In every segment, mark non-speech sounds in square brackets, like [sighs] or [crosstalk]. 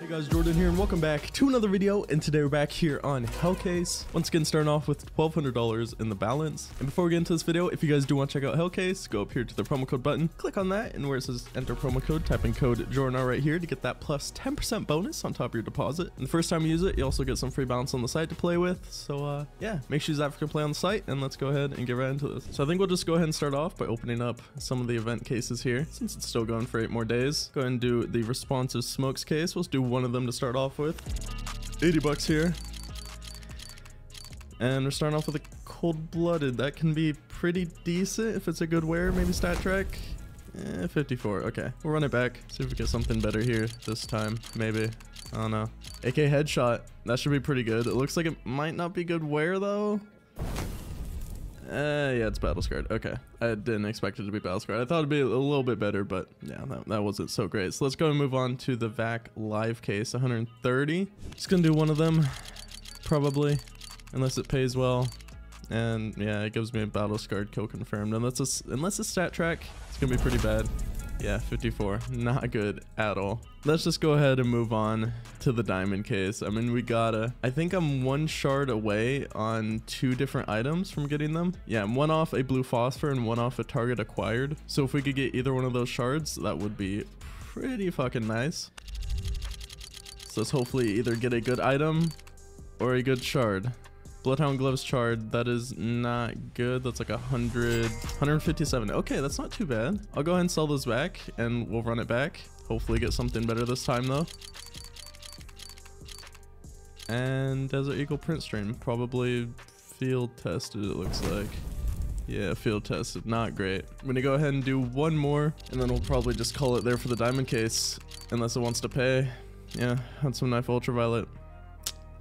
Hey guys, Jordan here, and welcome back to another video. And today we're back here on Hellcase. Once again, starting off with $1,200 in the balance. And before we get into this video, if you guys do want to check out Hellcase, go up here to the promo code button, click on that, and where it says enter promo code, type in code Jordan right here to get that plus 10% bonus on top of your deposit. And the first time you use it, you also get some free balance on the site to play with. So uh, yeah, make sure you use African Play on the site, and let's go ahead and get right into this. So I think we'll just go ahead and start off by opening up some of the event cases here, since it's still going for eight more days. Go ahead and do the responsive smokes case. We'll do one of them to start off with. 80 bucks here. And we're starting off with a cold-blooded. That can be pretty decent if it's a good wear. Maybe StatTrak. Eh, 54. Okay, we'll run it back. See if we get something better here this time. Maybe. I don't know. AK headshot. That should be pretty good. It looks like it might not be good wear though. Uh, yeah, it's battle scarred. Okay, I didn't expect it to be battle scarred. I thought it'd be a little bit better, but yeah, that, that wasn't so great. So let's go and move on to the VAC live case, 130. Just gonna do one of them, probably, unless it pays well. And yeah, it gives me a battle scarred kill confirmed. Unless it's unless it's StatTrak, it's gonna be pretty bad. Yeah, 54. Not good at all. Let's just go ahead and move on to the diamond case. I mean, we gotta... I think I'm one shard away on two different items from getting them. Yeah, I'm one off a blue phosphor and one off a target acquired. So if we could get either one of those shards, that would be pretty fucking nice. So let's hopefully either get a good item or a good shard. Bloodhound Gloves Charred, that is not good. That's like a 100, 157. Okay, that's not too bad. I'll go ahead and sell those back and we'll run it back. Hopefully get something better this time though. And Desert Eagle Print Stream, probably field tested it looks like. Yeah, field tested, not great. I'm gonna go ahead and do one more and then we'll probably just call it there for the diamond case unless it wants to pay. Yeah, Huntsman knife ultraviolet.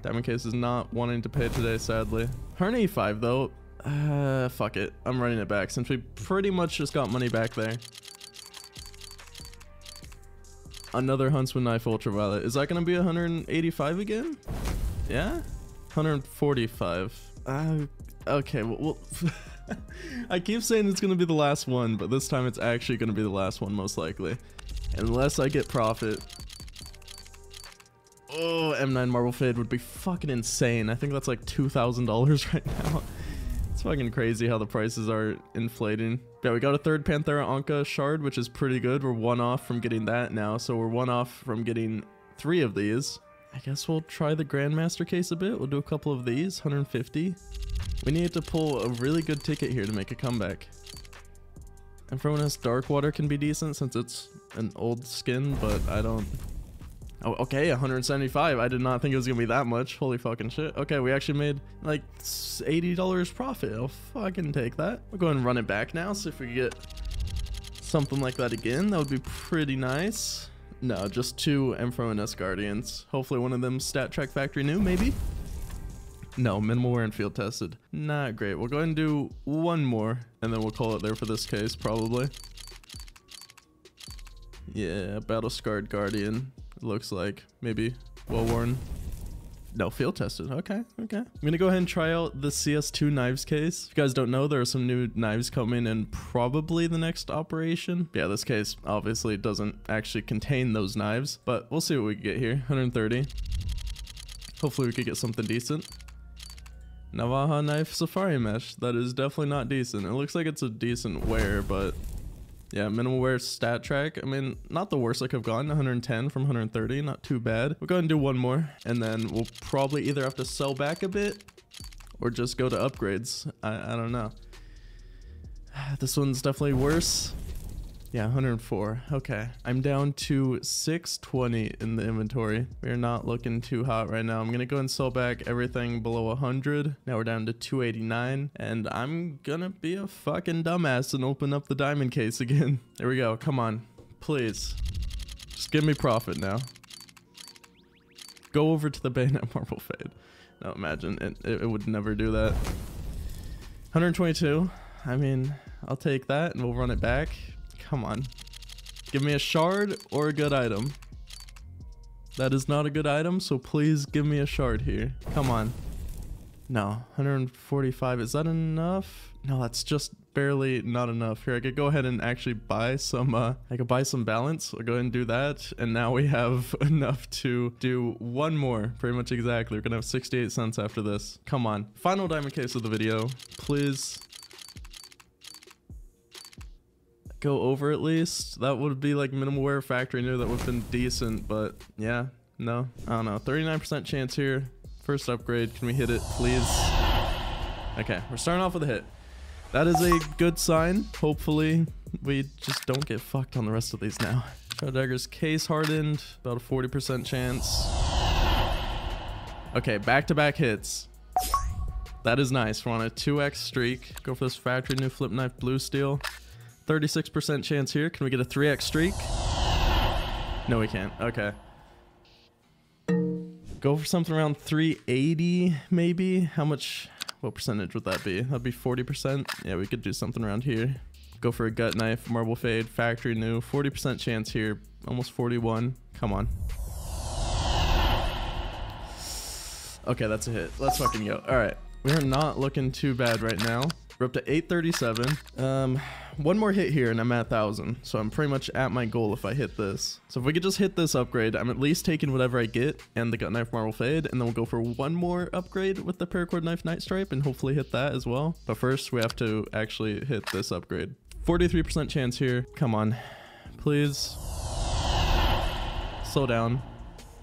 Diamond Case is not wanting to pay today, sadly. Hearn A5, though. Uh, fuck it. I'm running it back since we pretty much just got money back there. Another Huntsman Knife Ultraviolet. Is that going to be 185 again? Yeah? 145. Uh, okay, well... well [laughs] I keep saying it's going to be the last one, but this time it's actually going to be the last one, most likely. Unless I get profit. Oh, M9 Marble Fade would be fucking insane. I think that's like $2,000 [laughs] right now. It's fucking crazy how the prices are inflating. Yeah, we got a third Panthera onca shard, which is pretty good. We're one off from getting that now, so we're one off from getting three of these. I guess we'll try the Grandmaster case a bit. We'll do a couple of these, 150. We need to pull a really good ticket here to make a comeback. And for us, Darkwater can be decent since it's an old skin, but I don't Oh, okay, 175. I did not think it was gonna be that much. Holy fucking shit. Okay, we actually made like $80 profit. I'll fucking take that. We'll go and run it back now, see if we get something like that again. That would be pretty nice. No, just two Amphronius Guardians. Hopefully one of them StatTrak Factory new, maybe? No, minimal wear and field tested. Not great. We'll go ahead and do one more, and then we'll call it there for this case, probably. Yeah, Battle Scarred Guardian. It looks like maybe well worn. No, field tested. Okay, okay. I'm gonna go ahead and try out the CS2 knives case. If you guys don't know, there are some new knives coming in probably the next operation. Yeah, this case obviously doesn't actually contain those knives, but we'll see what we get here. 130. Hopefully we could get something decent. Navaja knife safari mesh. That is definitely not decent. It looks like it's a decent wear, but yeah, minimal wear StatTrak. I mean, not the worst I could have gotten. 110 from 130, not too bad. We'll go ahead and do one more, and then we'll probably either have to sell back a bit or just go to upgrades. I, I don't know. [sighs] This one's definitely worse. Yeah, 104. Okay. I'm down to 620 in the inventory. We're not looking too hot right now. I'm going to go and sell back everything below 100. Now we're down to 289. And I'm going to be a fucking dumbass and open up the diamond case again. [laughs] There we go. Come on. Please. Just give me profit now. Go over to the Bayonet [laughs] Marble Fade. No, imagine. It, it, it would never do that. 122. I mean, I'll take that and we'll run it back. Come on. Give me a shard or a good item. That is not a good item, so please give me a shard here. Come on. No, 145. Is that enough? No, that's just barely not enough. Here, I could go ahead and actually buy some, uh, I could buy some balance. I'll go ahead and do that. And now we have [laughs] enough to do one more, pretty much exactly. We're gonna have 68 cents after this. Come on. Final diamond case of the video. Please go over at least. That would be like minimal wear factory new. That would have been decent, but yeah, no, I don't know. 39% chance here. First upgrade. Can we hit it, please? Okay, we're starting off with a hit. That is a good sign. Hopefully, we just don't get fucked on the rest of these now. Shadow Dagger's case hardened. About a 40% chance. Okay, back-to-back -back hits. That is nice. We're on a 2x streak. Go for this factory new flip knife blue steel. 36% chance here. Can we get a 3x streak? No, we can't. Okay. Go for something around 380, maybe. How much? What percentage would that be? That'd be 40%. Yeah, we could do something around here. Go for a gut knife, marble fade, factory new. 40% chance here. Almost 41. Come on. Okay, that's a hit. Let's fucking go. All right. We are not looking too bad right now. We're up to 837. Um, one more hit here and I'm at 1,000. So I'm pretty much at my goal if I hit this. So if we could just hit this upgrade, I'm at least taking whatever I get and the gut knife marble fade. And then we'll go for one more upgrade with the paracord knife night stripe and hopefully hit that as well. But first we have to actually hit this upgrade. 43% chance here. Come on. Please. Slow down.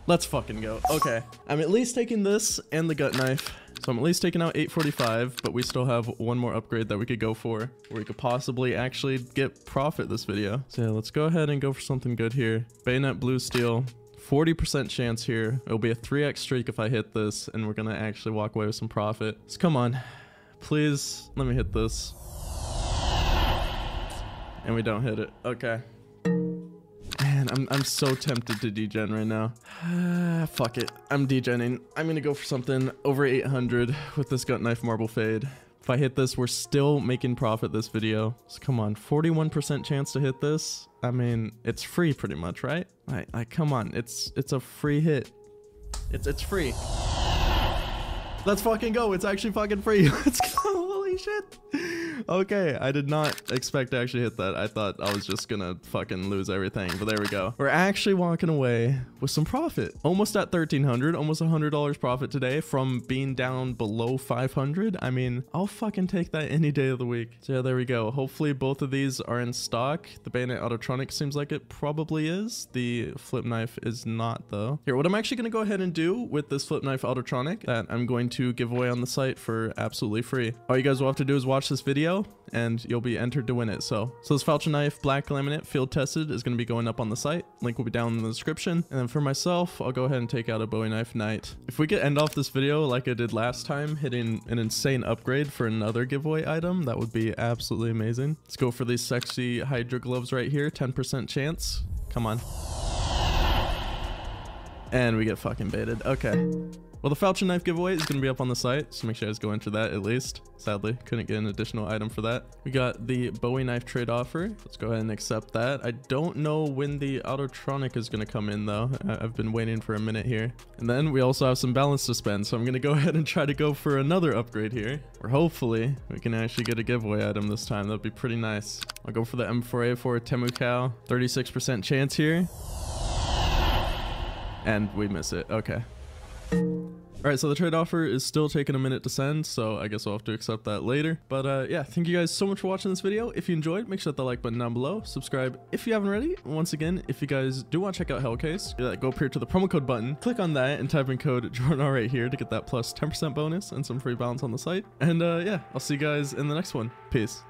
Let's fucking go. Okay. I'm at least taking this and the gut knife. So I'm at least taking out 845, but we still have one more upgrade that we could go for, where we could possibly actually get profit this video. So yeah, let's go ahead and go for something good here. Bayonet blue steel, 40% chance here. It'll be a 3x streak if I hit this, and we're gonna actually walk away with some profit. So come on, please let me hit this. And we don't hit it. Okay. I'm, I'm so tempted to degen right now. [sighs] Fuck it. I'm degenning. I'm gonna go for something over 800 with this gut knife marble fade. If I hit this, we're still making profit this video. So come on, 41% chance to hit this. I mean, it's free pretty much, right? Like, like come on, it's it's a free hit. It's it's free. Let's fucking go. It's actually fucking free. [laughs] Let's go. Holy shit. Okay, I did not expect to actually hit that. I thought I was just gonna fucking lose everything, but there we go. We're actually walking away with some profit. Almost at 1300, almost $100 profit today from being down below 500. I mean, I'll fucking take that any day of the week. So yeah, there we go. Hopefully both of these are in stock. The Bayonet Autotronic seems like it probably is. The flip knife is not though. Here, what I'm actually gonna go ahead and do with this flip knife Autotronic that I'm going to give away on the site for absolutely free. All you guys will have to do is watch this video and you'll be entered to win it. So, so this Falchion knife black laminate field tested is going to be going up on the site. Link will be down in the description. And then for myself, I'll go ahead and take out a Bowie knife Night. If we could end off this video like I did last time, hitting an insane upgrade for another giveaway item, that would be absolutely amazing. Let's go for these sexy Hydra gloves right here. 10% chance. Come on. And we get fucking baited. Okay. Well, the Falchion knife giveaway is going to be up on the site, so make sure you guys go enter that at least. Sadly, couldn't get an additional item for that. We got the Bowie knife trade offer. Let's go ahead and accept that. I don't know when the Autotronic is going to come in though. I've been waiting for a minute here. And then we also have some balance to spend, so I'm going to go [laughs] ahead and try to go for another upgrade here. Or hopefully we can actually get a giveaway item this time. That'd be pretty nice. I'll go for the M4A4 Temukau. 36% chance here. And we miss it. Okay. All right, so the trade offer is still taking a minute to send, so I guess I'll have to accept that later. But uh, yeah, thank you guys so much for watching this video. If you enjoyed, make sure to hit that like button down below. Subscribe if you haven't already. Once again, if you guys do want to check out Hellcase, go up here to the promo code button, click on that, and type in code JordanR right here to get that plus 10% bonus and some free balance on the site. And uh, yeah, I'll see you guys in the next one. Peace.